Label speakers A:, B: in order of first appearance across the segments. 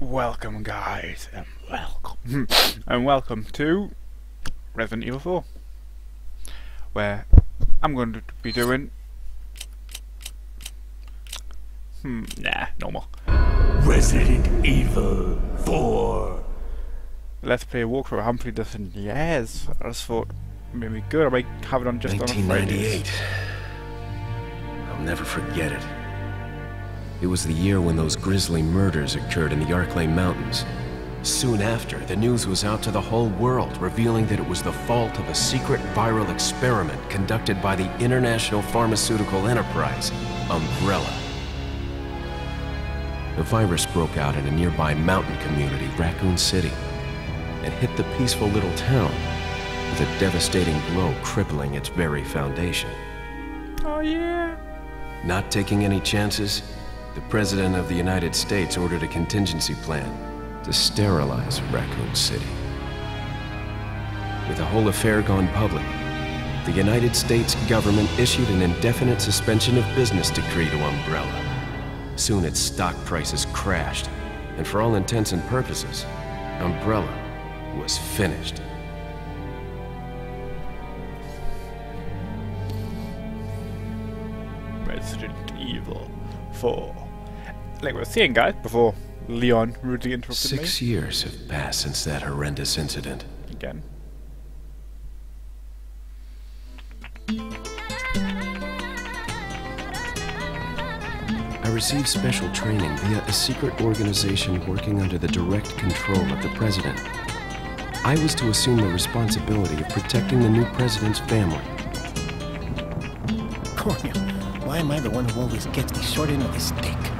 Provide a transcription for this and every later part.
A: Welcome, guys, and welcome, and welcome to Resident Evil 4, where I'm going to be doing. Hmm, nah, normal.
B: Resident Evil 4.
A: Let's play a walkthrough. I haven't played this in years. I just thought maybe good. I might have it on just on a
C: 1998. I'll never forget it. It was the year when those grisly murders occurred in the Arklay Mountains. Soon after, the news was out to the whole world, revealing that it was the fault of a secret viral experiment conducted by the international pharmaceutical enterprise, Umbrella. The virus broke out in a nearby mountain community, Raccoon City, and hit the peaceful little town with a devastating blow crippling its very foundation.
A: Oh yeah.
C: Not taking any chances, the President of the United States ordered a contingency plan to sterilize Raccoon City. With the whole affair gone public, the United States government issued an indefinite suspension of business decree to Umbrella. Soon its stock prices crashed, and for all intents and purposes, Umbrella was finished.
A: Resident Evil 4. Like we were saying, guys, before Leon rudely interrupted
C: Six years have passed since that horrendous incident.
A: again.
C: I received special training via a secret organization working under the direct control of the president. I was to assume the responsibility of protecting the new president's family.
D: Cornel, why am I the one who always gets the short end of the stick?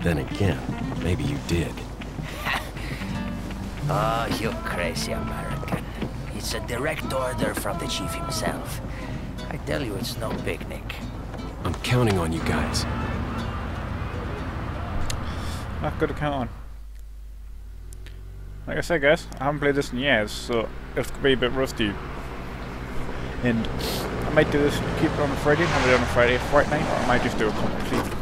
C: Then again, maybe you did.
E: Oh, you crazy American. It's a direct order from the chief himself. I tell you, it's no picnic.
C: I'm counting on you guys.
A: Not good to count on. Like I said, guys, I haven't played this in years, so it's gonna be a bit rusty. And I might do this, keep it on a Friday, have it on a Friday fortnight, or I might just do a complete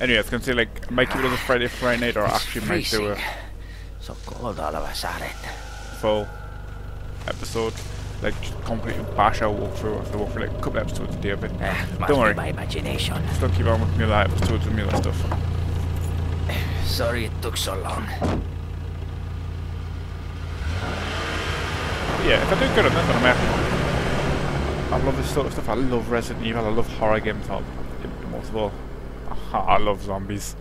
A: Anyway, I was gonna say like I might keep it on a Friday Friday night, or actually might do
E: Freezing. So cold all of us are sudden.
A: full episode, like just completely bash out walkthrough. To walk through like a couple episodes a day, but
E: Eh, must
A: don't worry.
E: be my imagination.
A: Still keep on with me live episodes and me that stuff.
E: Sorry it took so long.
A: But yeah, if I do good on this one, I'm happy. I love this sort of stuff. I love Resident Evil. I love horror games. all- Most of all, I love zombies.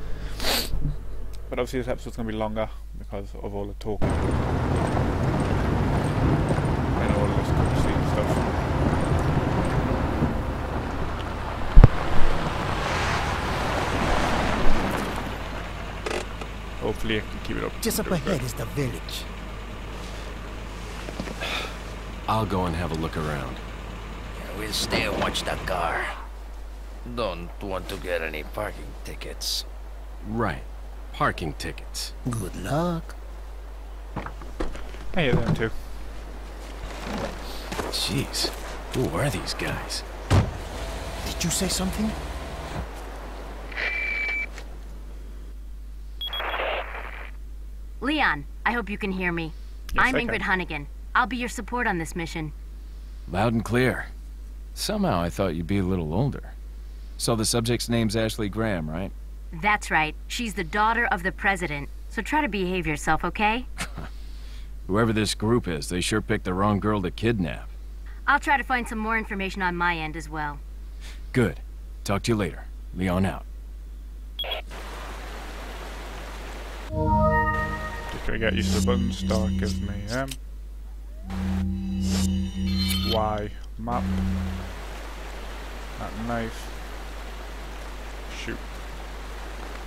A: But obviously, this episode's gonna be longer because of all the talking and all this cutscene stuff. Hopefully, I can keep it up.
D: Just up
A: a little bit.
D: ahead is the village.
C: I'll go and have a look around.
E: We'll stay and watch the car. Don't want to get any parking tickets.
C: Right. Parking tickets.
D: Good luck.
A: I hear them too.
C: Jeez. Who are these guys?
D: Did you say something?
F: Leon, I hope you can hear me.
A: Yes,
F: I'm Ingrid. Hunnigan. I'll be your support on this mission.
G: Loud and clear. Somehow I thought you'd be a little older. So the subject's name's Ashley Graham, right?
F: That's right. She's the daughter of the president. So try to behave yourself, okay?
G: Whoever this group is, they sure picked the wrong girl to kidnap.
F: I'll try to find some more information on my end as well.
G: Good. Talk to you later. Leon out.
A: Just gotta get used to the buttons. Start gives me M. Y. Map. That knife. Shoot.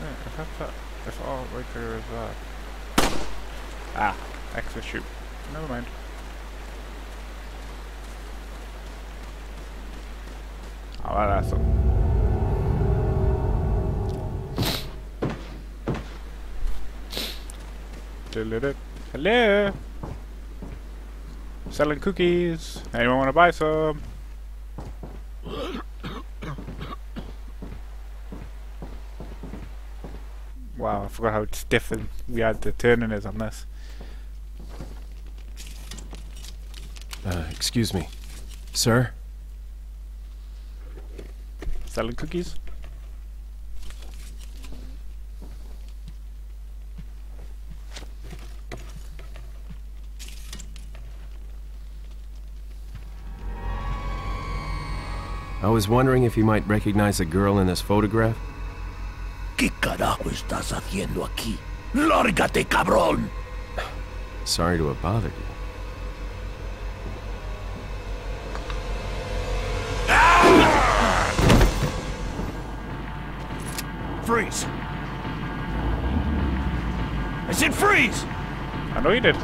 A: Yeah, if that's that. If all right there is that. Ah, X is shoot. Never mind. Oh, well, that's it. Hello. Selling cookies. Anyone want to buy some? Wow, I forgot how stiff and we had the turning is on this.
C: Uh, excuse me. Sir?
A: Selling cookies?
C: I was wondering if you might recognize the girl in this photograph?
B: ¿Qué carajo estás haciendo aquí? ¡Lárgate, cabrón!
C: Sorry to have bothered you.
B: Freeze! I said freeze!
A: I know you did.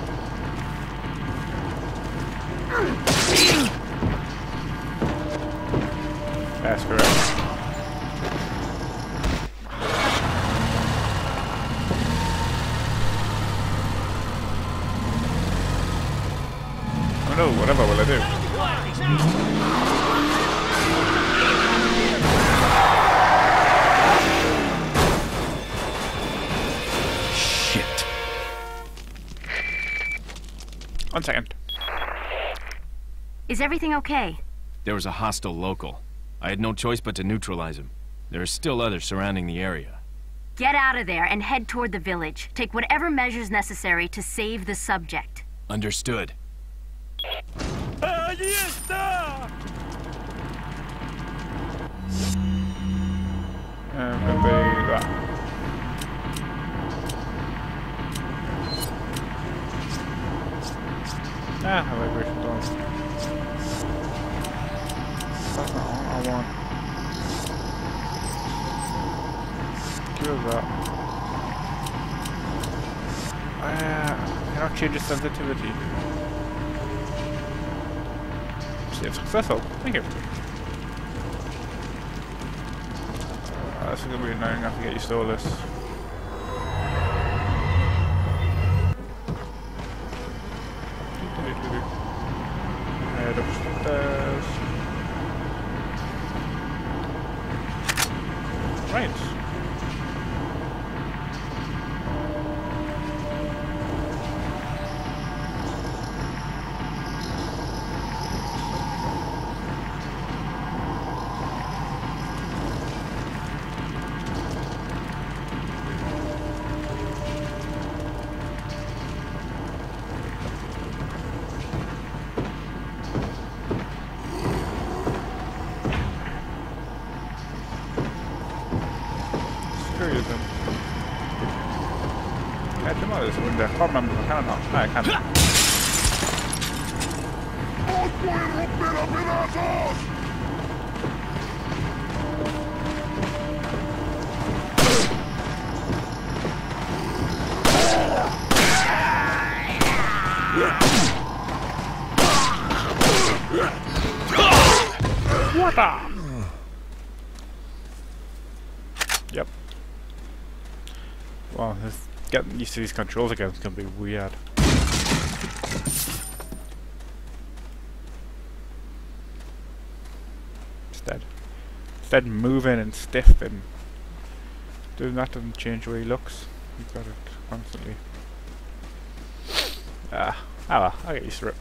A: That's correct. One second.
F: Is everything okay?
G: There was a hostile local. I had no choice but to neutralize him. There are still others surrounding the area.
F: Get out of there and head toward the village. Take whatever measures necessary to save the subject.
G: Understood.
B: ¡Allí eh, está!
A: Um, and they that. Ah, I like vibration done. That's not what I want. Kill that. Ah, cannot change the sensitivity. Save successful. Thank you. Uh, this is gonna be annoying. I have to get used to all this. Right. Him out of this window. I can't remember. I can or not. No, I can't. What the? Yep. Well, this, getting used to these controls again is gonna be weird. Instead, instead moving and stiff and doing that doesn't change the way he looks. You've got it constantly. Ah, ah well, I'll get used to it.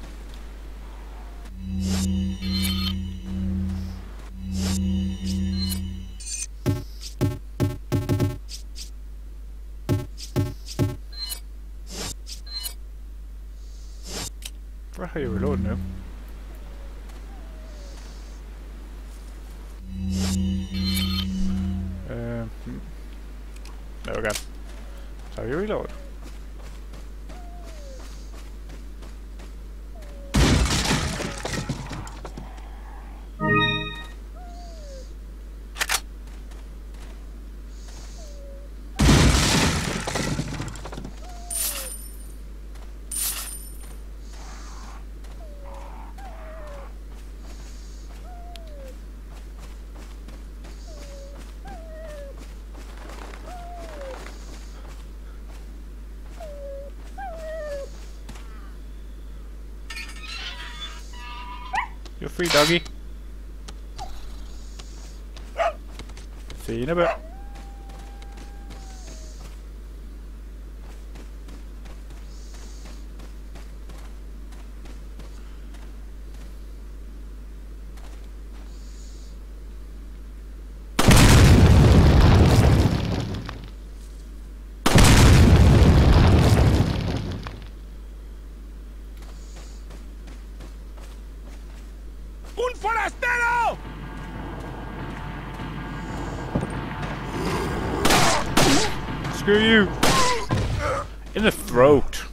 A: There we go. So you reload. You're free, doggy. See you in a bit.
B: ¡Un forastero!
A: Screw you! In the throat.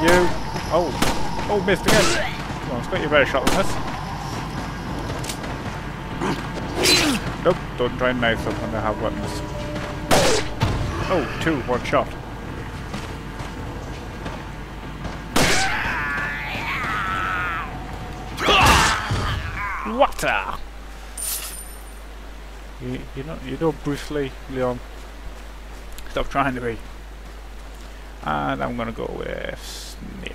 A: You. Oh. Oh, missed again. Come on, Scott, you better shot than this. Nope, don't try and knife them when they have weapons. Oh, two, one shot. What? You, you know, you know Bruce Lee, Leon. Stop trying to be. And I'm gonna go with Snake.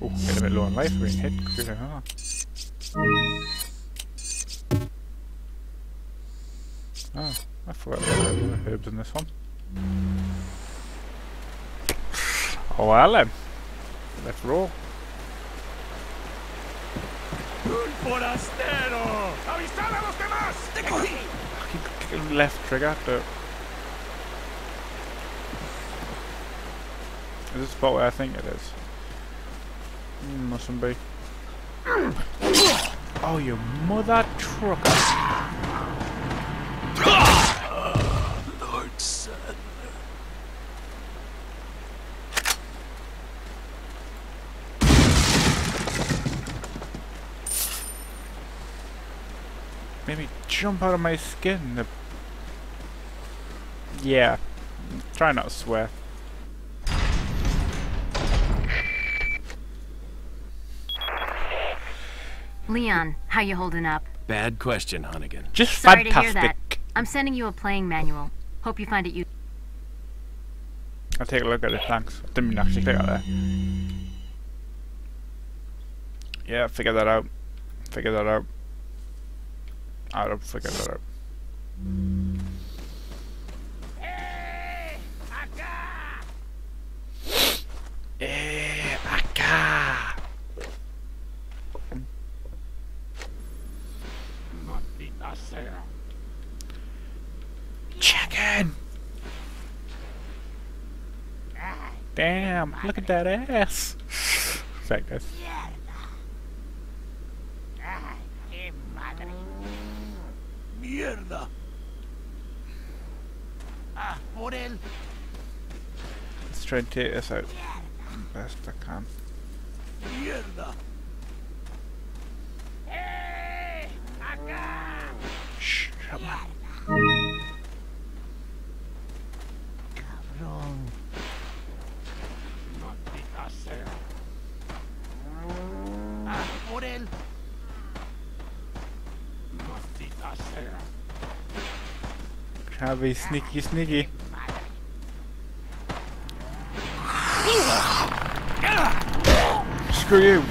A: Oh, get a bit low on life, being hit. Huh? Oh, I forgot there were herbs in this one. Oh then. Let's roll.
B: ¡Un forastero! ¡Avisad a los demás!
A: Keep clicking left trigger to... Is this spot where I think it is? Mm, mustn't be. Oh, you mother trucker! Made me jump out of my skin. The... Yeah. Try not to swear.
F: Leon, how you holding up?
C: Bad question, Hunnigan.
A: Just
F: Sorry to hear that. I'm sending you a playing manual. Hope you find it useful.
A: I'll take a look at it, thanks. I didn't mean to actually click on there. Yeah, figure that out. Figure that out. I'll figure that out. Eh, acá.
B: Maldita sea.
A: Chicken. Damn, look at that ass. Like this.
B: ¡Mierda! ¡Ah, por él!
A: Let's try and take this out best I can.
B: ¡Mierda!
A: Shh, shut up.
B: ¡Maldita sea! ¡Ah, por él! ¡Maldita sea!
A: Try sneaky, sneaky. Screw you.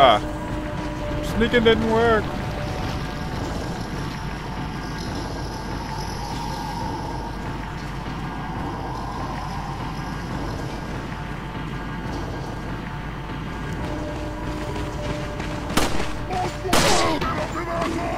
A: Ah. Sneaking didn't work.
B: Voy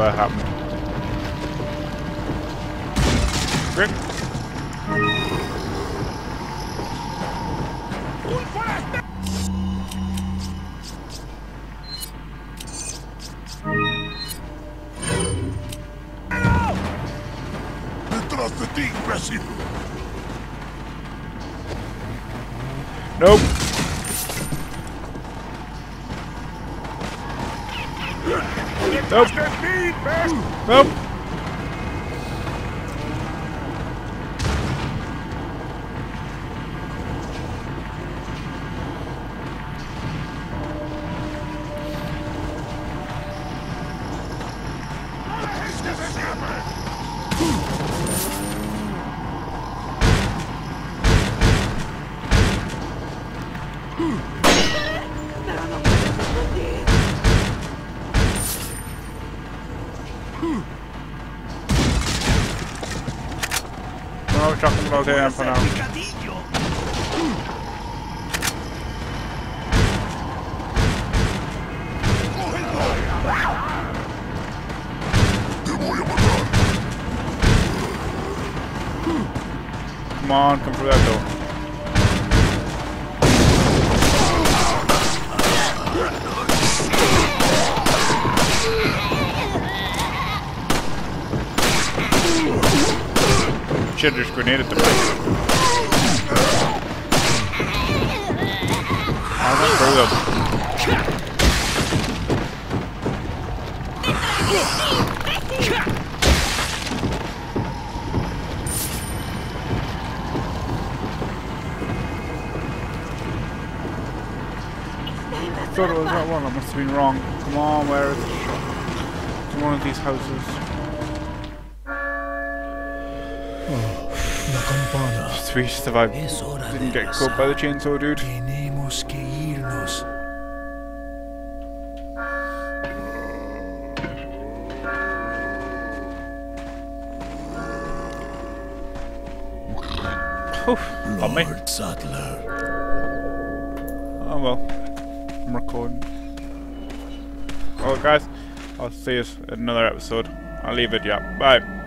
A: that happened. Nope. Nope. Nope. No,
B: Voy a
A: for now. Come on, come through that door. Should have just grenaded the. Oh, I went through them. thought it was that one. I must have been wrong. Come on, where is it? It's one of these houses. Three survived. Didn't get caught by the chainsaw dude.
H: Tenemos que irnos.
A: Oof, on me.
H: Lord Saddler.
A: Oh well. I'm recording. Well guys, I'll see you in another episode. I'll leave it, yeah. Bye.